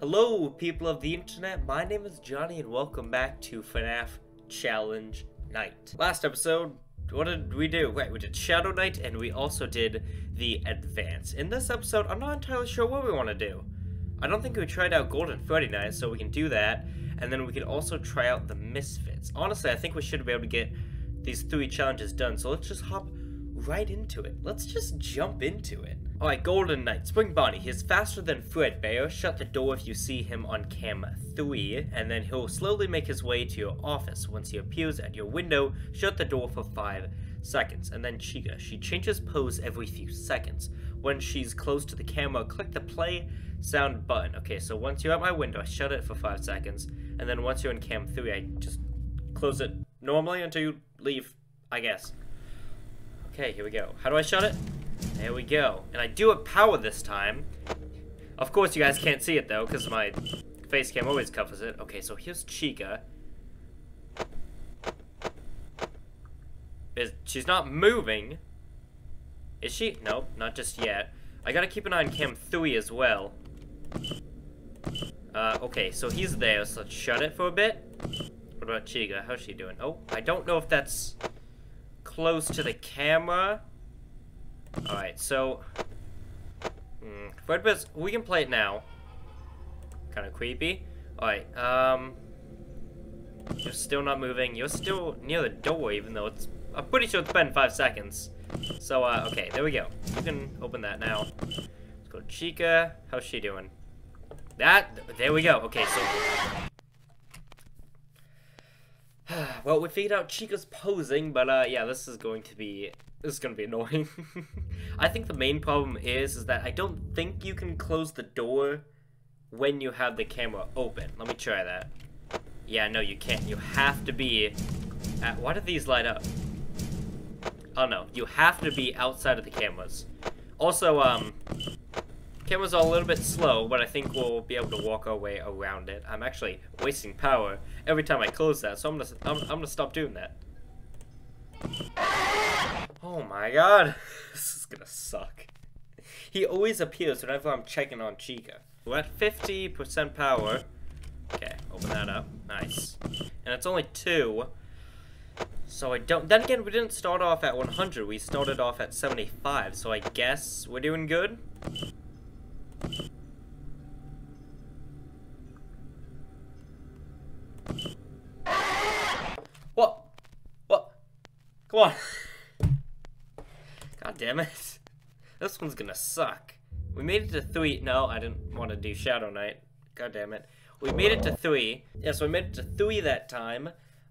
Hello, people of the internet. My name is Jonny, and welcome back to FNAF Challenge Night. Last episode, what did we do? Wait, we did Shadow Night, and we also did the Advance. In this episode, I'm not entirely sure what we want to do. I don't think we tried out Golden Freddy Night, so we can do that, and then we can also try out the Misfits. Honestly, I think we should be able to get these three challenges done, so let's just hop right into it. Let's just jump into it. Alright, Golden Night, Spring Bonnie. He's faster than Fredbear. Shut the door if you see him on cam 3, and then he'll slowly make his way to your office. Once he appears at your window, shut the door for 5 seconds. And then Chica. Uh, she changes pose every few seconds. When she's close to the camera, click the play sound button. Okay, so once you're at my window, I shut it for 5 seconds, and then once you're in cam 3, I just close it normally until you leave, I guess. Okay, here we go. How do I shut it? There we go. And I do have power this time. Of course, you guys can't see it, though, because my face cam always covers it. Okay, so here's Chica. Is She's not moving. Is she? Nope, not just yet. I gotta keep an eye on cam 3 as well. Uh, okay, so he's there, so let's shut it for a bit. What about Chica? How's she doing? Oh, I don't know if that's close to the camera. Alright, so... Hmm, Fredbear's... We can play it now. Kind of creepy. Alright, um... You're still not moving. You're still near the door, even though it's... I'm pretty sure it's been five seconds. So, uh, okay, there we go. You can open that now. Let's go to Chica. How's she doing? That... There we go. Okay, so... well, we figured out Chica's posing, but, uh, yeah, this is going to be this is gonna be annoying. I think the main problem is is that I don't think you can close the door when you have the camera open. Let me try that. Yeah, no, you can't. You have to be at, why do these light up? Oh no, you have to be outside of the cameras. Also, um, cameras are a little bit slow, but I think we'll be able to walk our way around it. I'm actually wasting power every time I close that, so I'm gonna, I'm, I'm gonna stop doing that. Oh my god. this is gonna suck. He always appears whenever I'm checking on Chica. We're at 50% power. Okay, open that up. Nice. And it's only two. So I don't... Then again, we didn't start off at 100. We started off at 75. So I guess we're doing good. What? What? Come on. Damn it. This one's gonna suck. We made it to three. No, I didn't want to do Shadow Night. God damn it. We made it to three. Yeah, so we made it to three that time.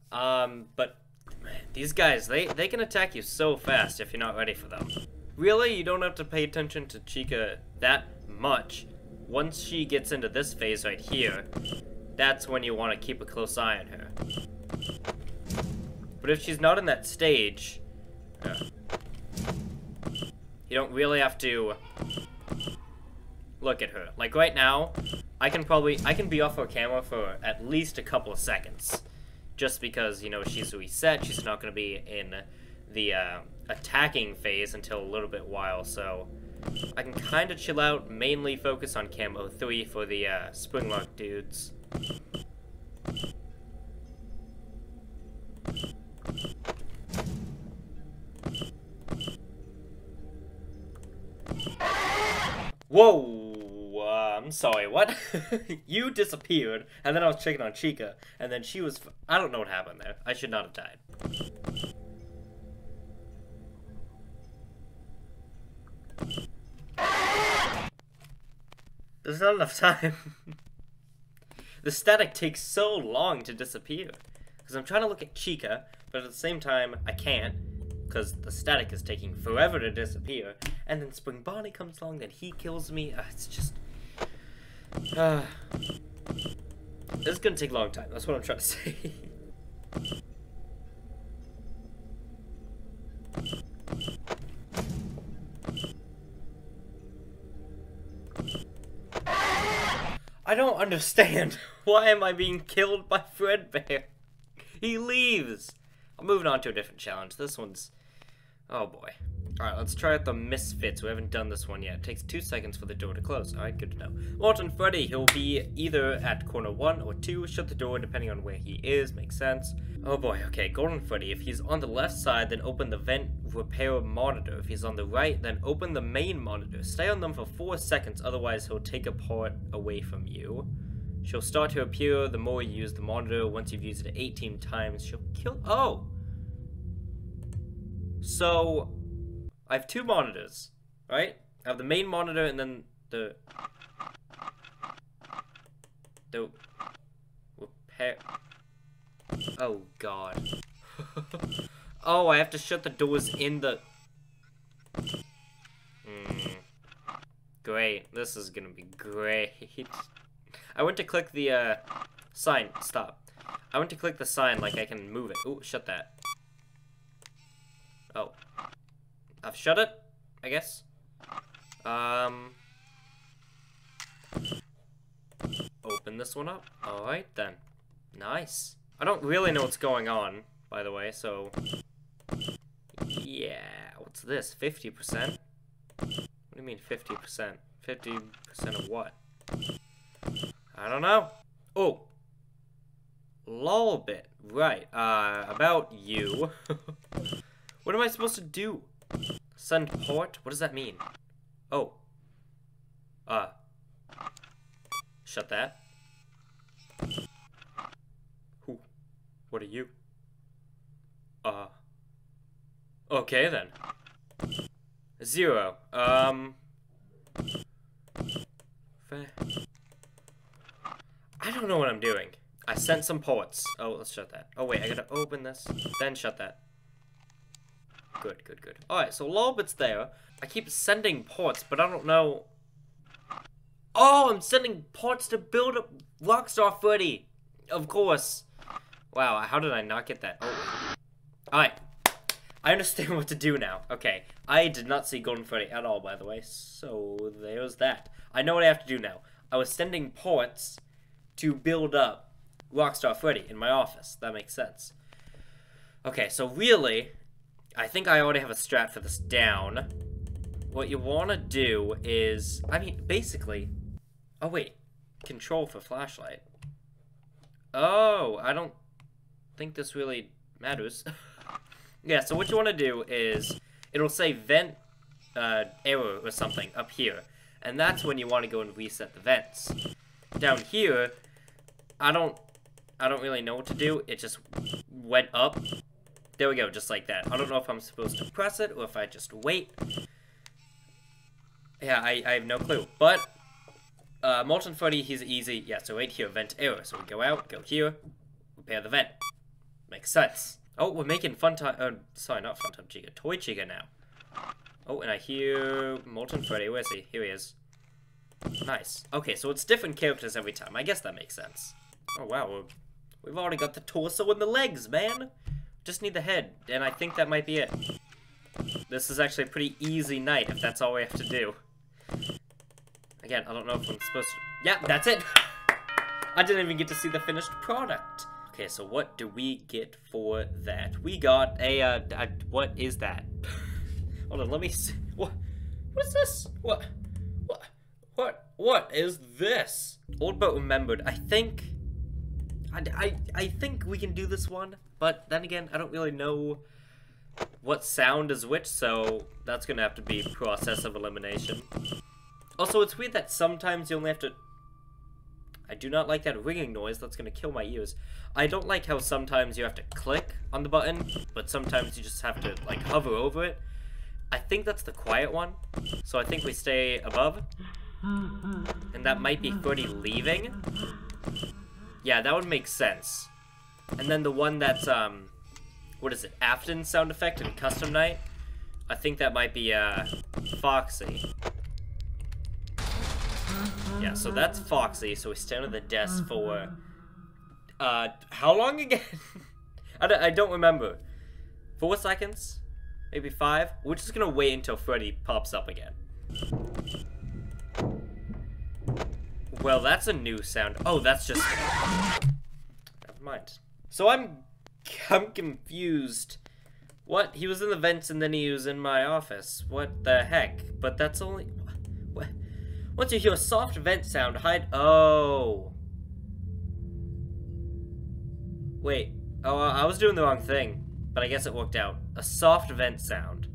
Um, but man, these guys, they, they can attack you so fast if you're not ready for them. Really, you don't have to pay attention to Chica that much. Once she gets into this phase right here, that's when you want to keep a close eye on her. But if she's not in that stage, uh, you don't really have to look at her. Like right now, I can probably, I can be off her camera for at least a couple of seconds. Just because, you know, she's reset, she's not going to be in the uh, attacking phase until a little bit while, so I can kind of chill out, mainly focus on Camo 3 for the uh, Springlock dudes. Whoa! Uh, I'm sorry, what? you disappeared, and then I was checking on Chica, and then she was. I don't know what happened there. I should not have died. There's not enough time. the static takes so long to disappear. Because I'm trying to look at Chica, but at the same time, I can't because the static is taking forever to disappear. And then Spring Bonnie comes along, then he kills me. Uh, it's just... Uh, this is gonna take a long time. That's what I'm trying to say. I don't understand. Why am I being killed by Fredbear? He leaves. I'm moving on to a different challenge. This one's Oh boy. Alright, let's try out the Misfits. We haven't done this one yet. It takes two seconds for the door to close. Alright, good to know. Molten Freddy, he'll be either at corner one or two. Shut the door depending on where he is. Makes sense. Oh boy, okay. Golden Freddy, if he's on the left side, then open the vent repair monitor. If he's on the right, then open the main monitor. Stay on them for four seconds, otherwise he'll take a part away from you. She'll start to appear the more you use the monitor. Once you've used it 18 times, she'll kill- Oh! So, I have two monitors, right? I have the main monitor and then the... The... Repair... Oh, God. oh, I have to shut the doors in the... Hmm. Great. This is gonna be great. I went to click the, uh, sign. Stop. I went to click the sign like I can move it. Ooh, shut that. Oh. I've shut it, I guess. Um. Open this one up. Alright then. Nice. I don't really know what's going on, by the way, so... Yeah, what's this? 50%? What do you mean 50%? 50% of what? I don't know. Oh! Lolbit. Right, uh, about you. what am I supposed to do? Send port? What does that mean? Oh. Uh. Shut that. Who? What are you? Uh. Okay then. Zero. Um. Fair. I don't know what I'm doing. I sent some ports. Oh, let's shut that. Oh wait, I gotta open this, then shut that. Good, good, good. Alright, so Lolbit's there. I keep sending ports, but I don't know... Oh, I'm sending ports to build up Rockstar Freddy! Of course. Wow, how did I not get that? Oh, Alright. I understand what to do now. Okay. I did not see Golden Freddy at all, by the way. So, there's that. I know what I have to do now. I was sending ports to build up Rockstar Freddy in my office. That makes sense. Okay, so really, I think I already have a strat for this down. What you want to do is, I mean, basically, oh wait, control for flashlight. Oh, I don't think this really matters. yeah, so what you want to do is, it'll say vent uh, error or something up here. And that's when you want to go and reset the vents. Down here, I don't, I don't really know what to do. It just went up there we go, just like that. I don't know if I'm supposed to press it or if I just wait. Yeah, I, I have no clue. But, uh, Molten Freddy, he's easy. Yeah, so right here, vent error. So we go out, go here, repair the vent. Makes sense. Oh, we're making fun time, uh, sorry, not fun time Chica, Toy Chica now. Oh, and I hear Molten Freddy. Where is he? Here he is. Nice. Okay, so it's different characters every time. I guess that makes sense. Oh, wow. We've already got the torso and the legs, man. Just need the head, and I think that might be it. This is actually a pretty easy night, if that's all we have to do. Again, I don't know if I'm supposed to... Yeah, that's it! I didn't even get to see the finished product. Okay, so what do we get for that? We got a, uh, a what is that? Hold on, let me see. What, what is this? What, what, what, what is this? Old but remembered. I think I, I, I think we can do this one, but then again, I don't really know what sound is which, so that's gonna have to be process of elimination. Also, it's weird that sometimes you only have to... I do not like that ringing noise, that's gonna kill my ears. I don't like how sometimes you have to click on the button, but sometimes you just have to, like, hover over it. I think that's the quiet one, so I think we stay above. And that might be Freddy leaving. Yeah, that would make sense. And then the one that's, um, what is it, Afton sound effect in Custom Night? I think that might be, uh, Foxy. Yeah, so that's Foxy, so we stand at the desk for, uh, how long again? I, don't, I don't remember. Four seconds? Maybe five? We're just gonna wait until Freddy pops up again. Well, that's a new sound. Oh, that's just... Never mind. So I'm... I'm confused What? He was in the vents and then he was in my office. What the heck? But that's only... What? Once you hear a soft vent sound, hide... Oh. Wait. Oh, I was doing the wrong thing. But I guess it worked out. A soft vent sound.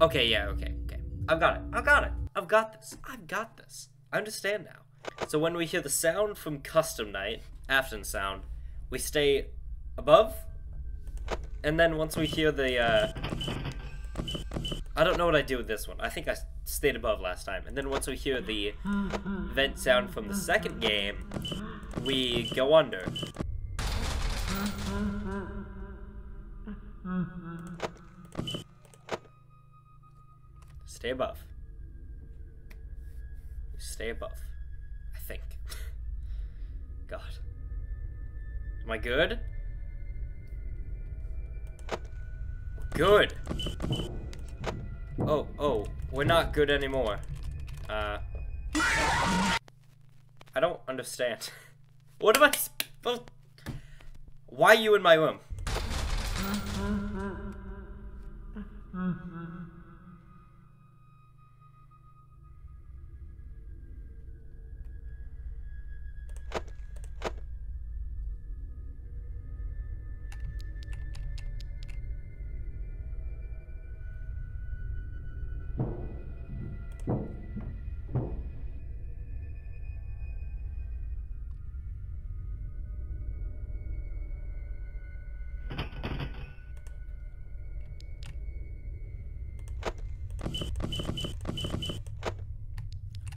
Okay, yeah, okay, okay. I've got it. I've got it. I've got this. I've got this. I understand now. So when we hear the sound from Custom Night, Afton sound, we stay above, and then once we hear the, uh, I don't know what I do with this one. I think I stayed above last time. And then once we hear the vent sound from the second game, we go under. Stay above. Stay above. God. Am I good? Good. Oh, oh, we're not good anymore. Uh, I don't understand. What am I supposed... Why are you in my room?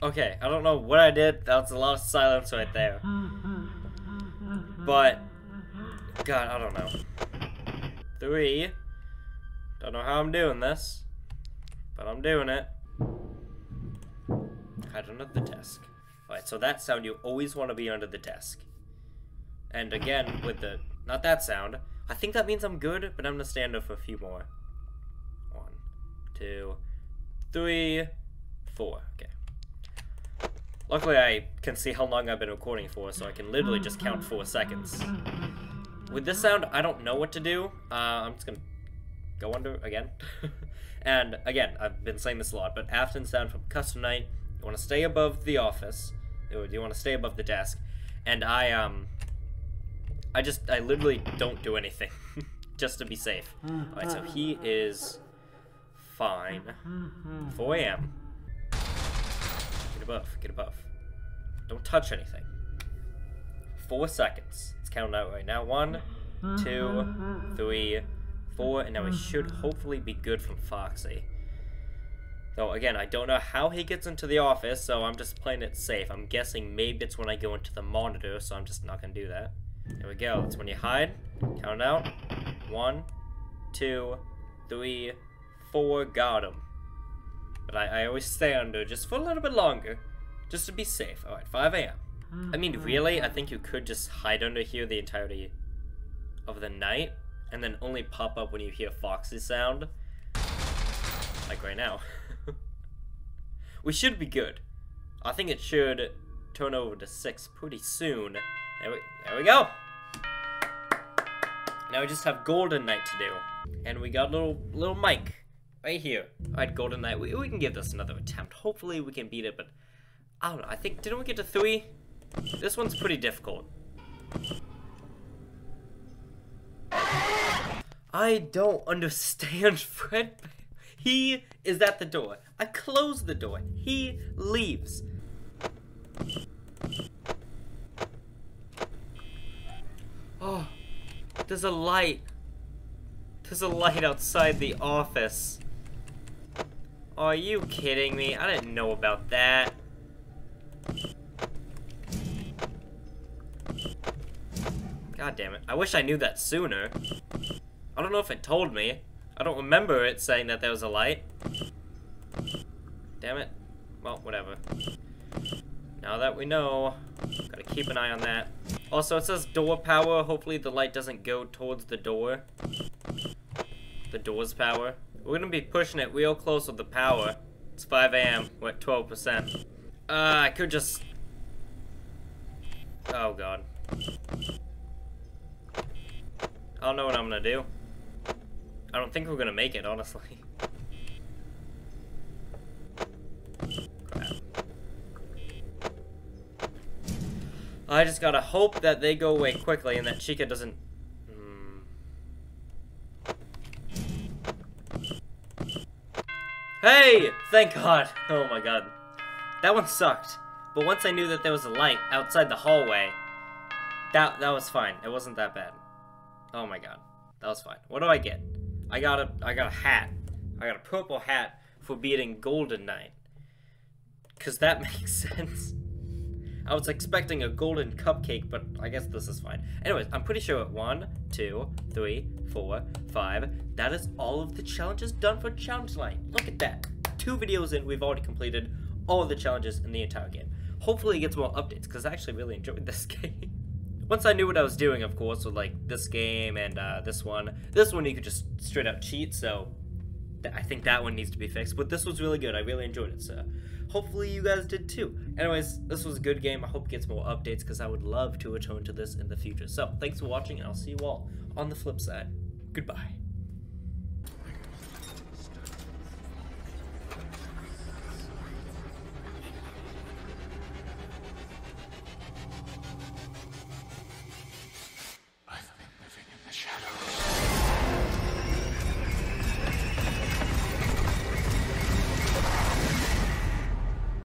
Okay, I don't know what I did. That was a lot of silence right there. But, God, I don't know. Three. Don't know how I'm doing this, but I'm doing it. Hide under the desk. Alright, so that sound, you always want to be under the desk. And again, with the, not that sound, I think that means I'm good, but I'm gonna stand up for a few more. One, two, three, four. Okay. Luckily, I can see how long I've been recording for, so I can literally just count four seconds. With this sound, I don't know what to do. Uh, I'm just gonna go under again. and again, I've been saying this a lot, but Afton sound from Custom Night, you want to stay above the office, you want to stay above the desk, and I, um, I just, I literally don't do anything, just to be safe. Alright, so he is fine. 4 a.m. Get above, get above. Don't touch anything. Four seconds. It's counting out right now. One, two, mm-hmm. three, four, and now we should hopefully be good from Foxy. Though, again, I don't know how he gets into the office, so I'm just playing it safe. I'm guessing maybe it's when I go into the monitor, so I'm just not going to do that. There we go. It's when you hide. Count out. One, two, three, four. Got him. But I, I always stay under just for a little bit longer, just to be safe. Alright, 5 a.m. I mean, hmm. really, I think you could just hide under here the entirety of the night, and then only pop up when you hear Fox's sound. Like right now. we should be good. I think it should turn over to 6 pretty soon. There we, there we go! Now we just have Golden Night to do. And we got little little Mike right here. Alright, Golden Night, we, we can give this another attempt. Hopefully we can beat it, but I don't know. I think, didn't we get to three? This one's pretty difficult. I don't understand Fred. He is at the door. I close the door. He leaves. Oh, there's a light. There's a light outside the office. Are you kidding me? I didn't know about that. God damn it. I wish I knew that sooner. I don't know if it told me. I don't remember it saying that there was a light. Damn it. Well, whatever. Now that we know, gotta keep an eye on that. Also, it says door power. Hopefully the light doesn't go towards the door. The door's power. We're gonna be pushing it real close with the power. It's 5 a.m. We're at 12%. Uh, I could just... Oh, God. I don't know what I'm gonna do. I don't think we're gonna make it, honestly. I just gotta hope that they go away quickly and that Chica doesn't... Hey! Thank God! Oh my god. That one sucked. But once I knew that there was a light outside the hallway, that that was fine. It wasn't that bad. Oh my god. That was fine. What do I get? I got a I got a hat. I got a purple hat for beating Golden Night. Cause that makes sense. I was expecting a golden cupcake, but I guess this is fine. Anyways, I'm pretty sure one, two, three, four, five. That is all of the challenges done for Challenge Night. Look at that. Two videos in, we've already completed all the challenges in the entire game. Hopefully it gets more updates, because I actually really enjoyed this game. Once I knew what I was doing, of course, with like this game and uh, this one. This one you could just straight up cheat, so I think that one needs to be fixed. But this was really good. I really enjoyed it, so hopefully you guys did too. Anyways, this was a good game. I hope it gets more updates because I would love to return to this in the future. So thanks for watching, and I'll see you all on the flip side. Goodbye.